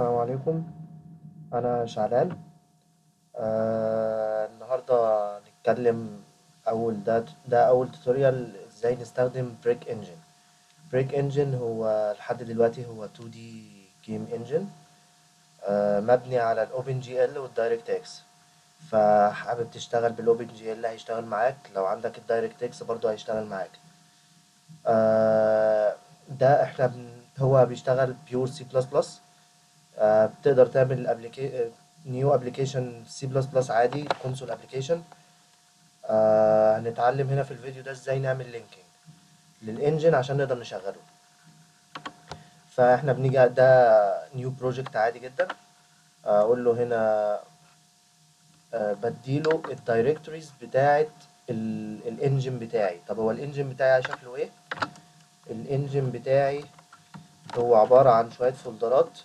السلام عليكم. أنا شعلان آه النهاردة هنتكلم أول ده ده أول tutorial إزاي نستخدم BreakEngine BreakEngine هو لحد دلوقتي هو 2D game engine مبني على ال OpenGL وال DirectX فحابب تشتغل بال OpenGL هيشتغل معاك لو عندك ال DirectX برضه هيشتغل معاك. آه ده إحنا بن هو بيشتغل بيور سي بلس بلس بتقدر تعمل new application C++ عادي console application هنتعلم هنا في الفيديو ده إزاي نعمل linking لل engine عشان نقدر نشغله. فإحنا بنيجي ده new project عادي جدا. أقول له هنا آه، بديله ال directories بتاعه ال engine بتاعي. طب هو ال engine بتاعي شكله إيه؟ ال engine بتاعي هو عبارة عن شوية folderات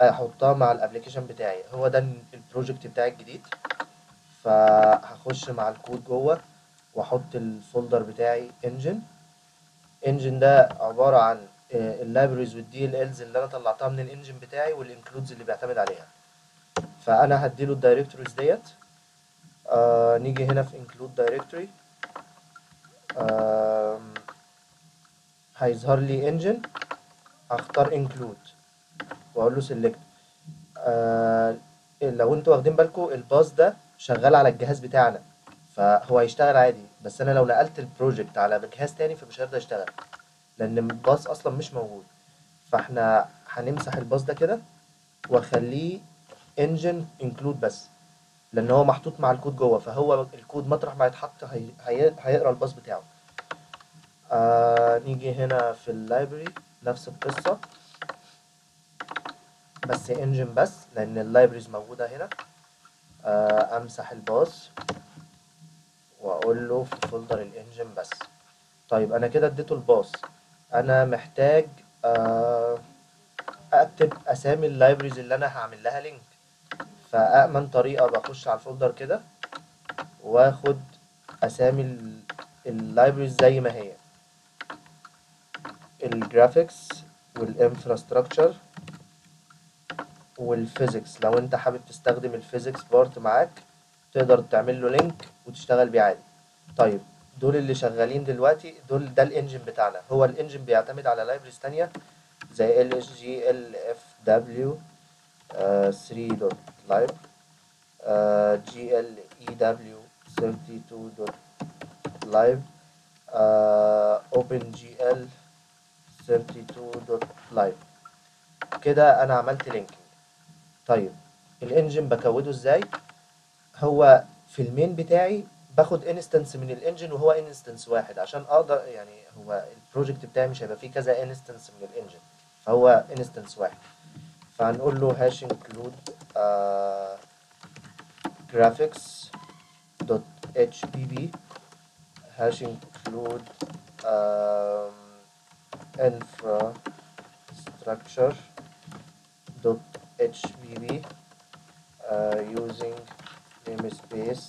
احطها مع ال application بتاعي. هو ده ال project بتاعي الجديد. فهخش مع الكود جوه واحط ال folder بتاعي engine engine ده عبارة عن ال libraries وال DLLs اللي أنا طلعتها من ال engine بتاعي وال includes اللي بيعتمد عليها. فأنا هديله ال directories ديت. آه نيجي هنا في include directory. آه هيظهر لي engine. هختار include. وأقول له select. آه لو أنتوا واخدين بالكم ال path ده شغال على الجهاز بتاعنا فهو هيشتغل عادي. بس أنا لو نقلت ال project على جهاز تاني فمش هيقدر يشتغل لأن ال path أصلا مش موجود. فإحنا هنمسح ال path ده كده وأخليه engine include بس لأن هو محطوط مع الكود جوه. فهو الكود مطرح ما يتحط هي... هي... هيقرأ ال path بتاعه. آه نيجي هنا في ال library نفس القصة. بس engine بس لأن ال libraries موجودة هنا. آه أمسح ال path وأقول له في folder ال engine بس. طيب أنا كده اديته ال path. أنا محتاج آه أكتب أسامي ال libraries اللي أنا هعمل لها link فأأمن طريقة بخش على ال folder كده وآخد أسامي ال libraries زي ما هي. ال graphics وال infrastructure وال physics لو انت حابب تستخدم ال physics part معاك تقدر تعمل له link وتشتغل بيه عادي. طيب دول اللي شغالين دلوقتي دول ده ال engine بتاعنا. هو ال engine بيعتمد على libraries تانية زي ال اس جي ال اف دبليو 3 دوت لايف جي ال اي دبليو 32 دوت لايف OpenGL32 dot lib كده أنا عملت linking طيب ال engine بكوده إزاي؟ هو في ال main بتاعي باخد instance من ال engine وهو instance واحد عشان أقدر يعني هو ال project بتاعي مش هيبقى فيه كذا instance من ال engine فهو instance واحد. فهنقول له hash include graphics dot hpp hash include um, infrastructure dot hbb uh, using namespace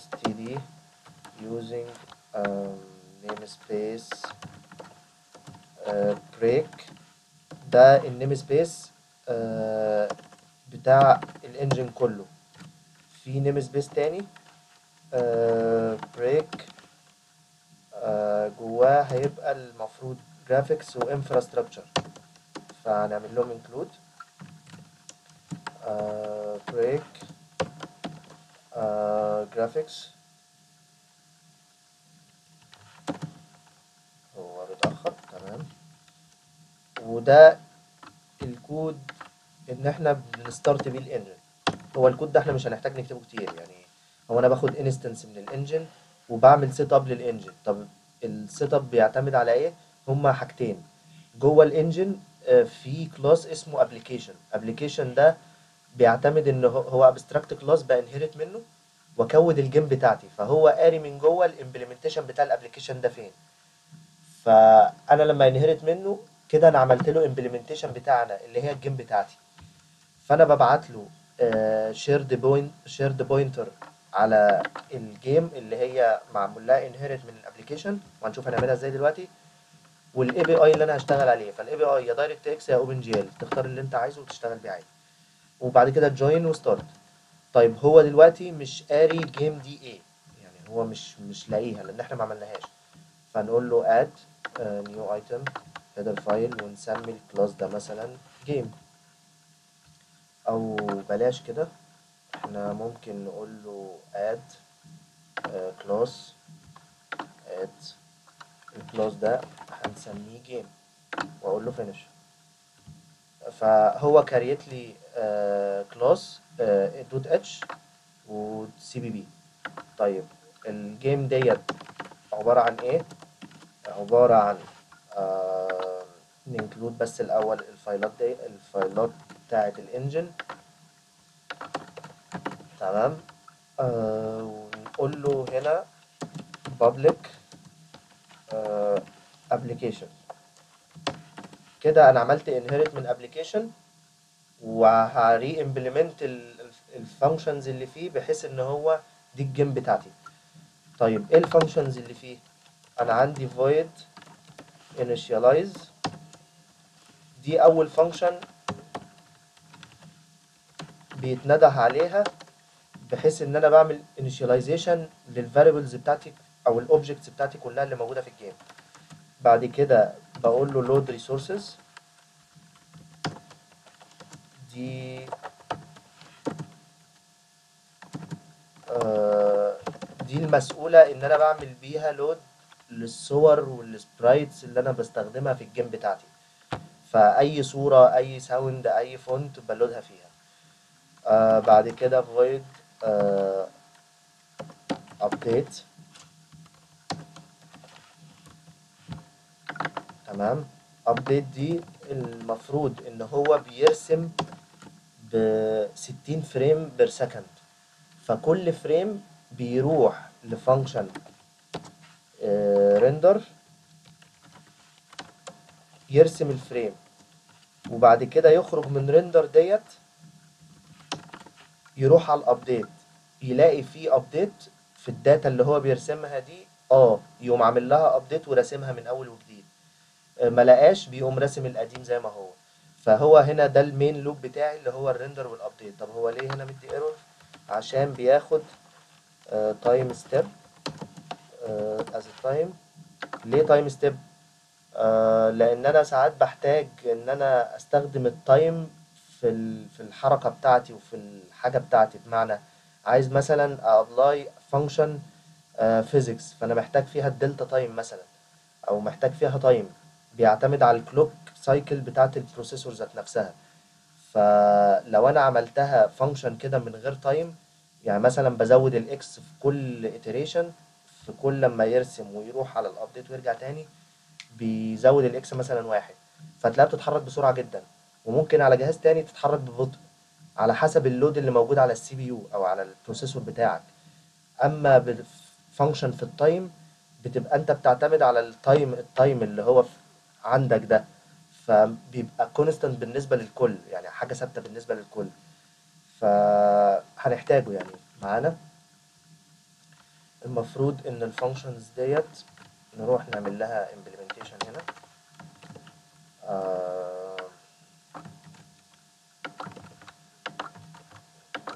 std using um, namespace uh, break. ده النيم سبيس بتاع الانجن كله في نيم سبيس تاني Break جواه هيبقى المفروض graphics و infrastructure فهنعمل لهم include Break graphics هو بيتأخر. تمام. وده الكود إن إحنا بن start بيه ال engine. هو الكود ده إحنا مش هنحتاج نكتبه كتير يعني. هو أنا باخد instance من ال engine وبعمل setup لل engine. طب ال setup بيعتمد على إيه؟ هما حاجتين. جوه ال engine في class اسمه application application ده بيعتمد إن هو abstract class ب inherit منه وا code ال game بتاعتي. فهو قاري من جوه ال implementation بتاع ال application ده فين. فأنا لما inherit منه كده أنا عملت له implementation بتاعنا اللي هي ال game بتاعتي. فأنا ببعت له shared point shared pointer على ال game اللي هي معمول لها inherit من ال application وهنشوف هنعملها إزاي دلوقتي. وال API اللي أنا هشتغل عليه. فالاي بي اي يا دايركت إكس يا اوبن جي ال تختار اللي أنت عايزه وتشتغل بيه عادي. وبعد كده join و start طيب هو دلوقتي مش قاري game دي إيه يعني هو مش مش لاقيها لأن إحنا ما عملناهاش. فنقول له add new item header file ونسمي ال class ده مثلا game أو بلاش كده. إحنا ممكن نقول له add class add ال class ده هنسميه game وأقول له finish. فهو create لي class dot h و cpp. طيب ال game ديت عبارة عن إيه؟ عبارة عن آه ن include بس الأول ال fileات دي ال fileات بتاعة ال engine. تمام؟ آه ونقول له هنا public آه application. كده أنا عملت inherit من application. وه reimplement ال functions اللي فيه بحيث إن هو دي ال game بتاعتي. طيب إيه ال functions اللي فيه؟ أنا عندي void initialize. دي أول function بيتنده عليها بحيث إن أنا بعمل initialization لل variables بتاعتي أو ال objects بتاعتي كلها اللي موجودة في ال game بعد كده بقول له load resources. دي آه دي المسؤولة إن أنا بعمل بيها load للصور وال sprites اللي أنا بستخدمها في ال game بتاعتي. فأي صورة أي sound أي font ب load ها فيها. آه بعد كده void آه update. تمام؟ update دي المفروض إن هو بيرسم ب 60 frame per second فكل frame بيروح ل function render يرسم ال frame. وبعد كده يخرج من render ديت يروح على ال update يلاقي فيه update في ال data اللي هو بيرسمها دي آه يقوم عامل لها update وراسمها من أول وجديد. ما لقاش بيقوم راسم القديم زي ما هو. فهو هنا ده ال main loop بتاعي اللي هو ال render وال update طب هو ليه هنا مدي error عشان بياخد time step as time ليه time step لأن أنا ساعات بحتاج إن أنا أستخدم ال time في في الحركة بتاعتي وفي الحاجة بتاعتي. بمعنى عايز مثلا apply function physics فأنا محتاج فيها ال delta time مثلا أو محتاج فيها time بيعتمد على ال clock cycle بتاعت ال processor ذات نفسها. فلو أنا عملتها function كده من غير time يعني مثلا بزود ال x في كل iteration في كل لما يرسم ويروح على ال update ويرجع تاني بيزود ال x مثلا واحد. فتلاقيها بتتحرك بسرعة جدا. وممكن على جهاز تاني تتحرك ببطء على حسب ال load اللي موجود على ال CPU أو على ال processor بتاعك. أما function في ال time بتبقى أنت بتعتمد على ال time ال time اللي هو في عندك ده فبيبقى constant بالنسبة للكل يعني حاجة ثابتة بالنسبة للكل. فهنحتاجه يعني معانا. المفروض إن ال functions ديت نروح نعمل لها implementation هنا. آه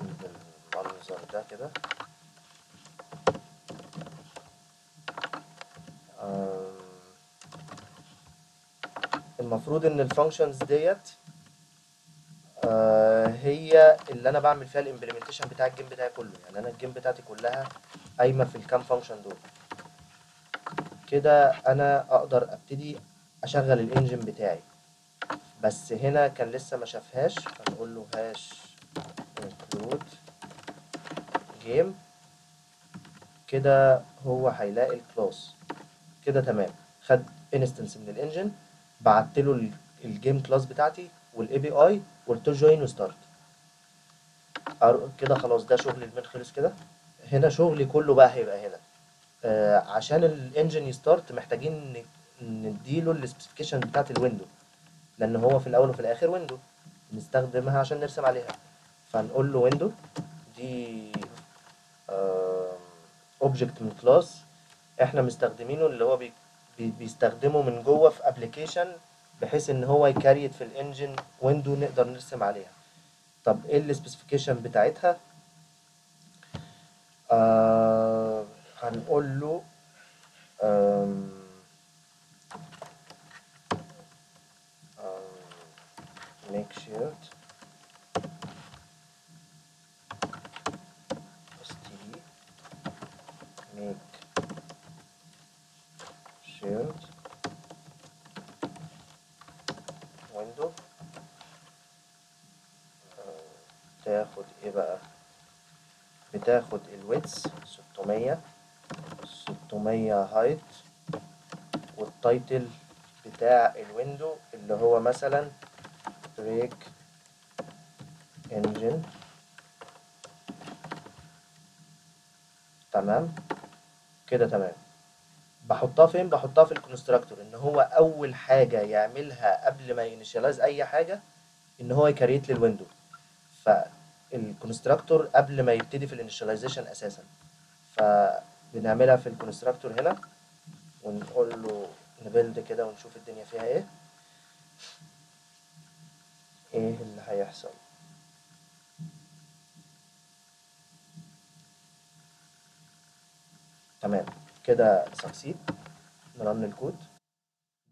بالمنظر ده كده. آه المفروض إن ال functions ديت آه هي اللي أنا بعمل فيها ال implementation بتاع ال game بتاعي كله. يعني أنا ال game بتاعتي كلها قايمة في الكام function دول. كده أنا أقدر أبتدي أشغل ال engine بتاعي. بس هنا كان لسه ما شافهاش هنقول له hash include game. كده هو هيلاقي ال class كده تمام. خد instance من ال engine بعت له ال game class بتاعتي وال API قلت له join و start. كده خلاص ده شغل ال main خلص كده. هنا شغلي كله بقى هيبقى هنا. آه عشان ال engine ي start محتاجين نديله ال specification بتاعت ال window لأن هو في الأول وفي الآخر window نستخدمها عشان نرسم عليها. فنقول له window دي object من class إحنا مستخدمينه اللي هو بي- بيستخدمه من جوه في application بحيث إن هو ي create في ال engine window نقدر نرسم عليها. طب إيه السبيسيفيكيشن بتاعتها؟ آه هنقول له آم، آم، make std make shared window آه، تاخد إيه بقى بتاخد ال width 600 600 height وال title بتاع ال window اللي هو مثلا Break Engine. تمام؟ كده تمام. بحطها فين؟ بحطها في ال constructor إن هو أول حاجة يعملها قبل ما ي initialize أي حاجة إن هو ي create لي ال window فال constructor قبل ما يبتدي في ال initialization أساسا. فبنعملها في ال constructor هنا ونقول له ن build كده ونشوف الدنيا فيها إيه. إيه اللي هيحصل. تمام. كده succeed ن run ال code.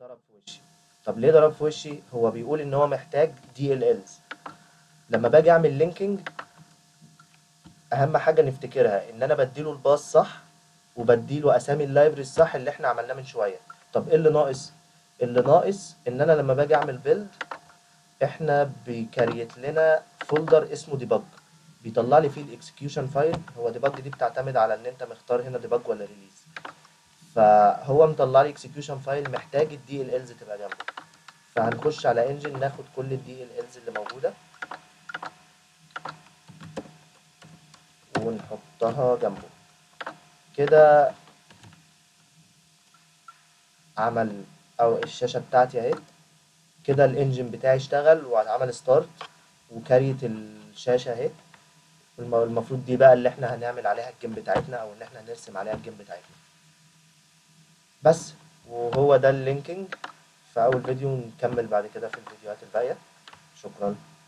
ضرب في وشي. طب ليه ضرب في وشي؟ هو بيقول إن هو محتاج DLLs لما باجي اعمل linking اهم حاجة نفتكرها ان أنا بديله ال path صح وبديله اسامي ال library الصح اللي إحنا عملناه من شوية. طب إيه اللي ناقص؟ اللي ناقص ان أنا لما باجي اعمل build إحنا بي create لنا folder اسمه debug بيطلع لي فيه ال execution file هو ديبج دي بتعتمد على ان انت مختار هنا debug ولا release فهو مطلع لي execution file محتاج ال DLLs تبقى جنبه. فهنخش على engine ناخد كل ال DLLs اللي موجودة. ونحطها جنبه كده عمل أو الشاشه بتاعتي اهي كده ال engine بتاعي اشتغل وعمل start و create الشاشه اهي الم- المفروض دي بقى اللي إحنا هنعمل عليها ال game بتاعتنا أو ان إحنا هنرسم عليها ال game بتاعتنا بس وهو ده ال linking في اول فيديو نكمل بعد كده في الفيديوهات الباقيه شكرا